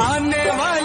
आने वाले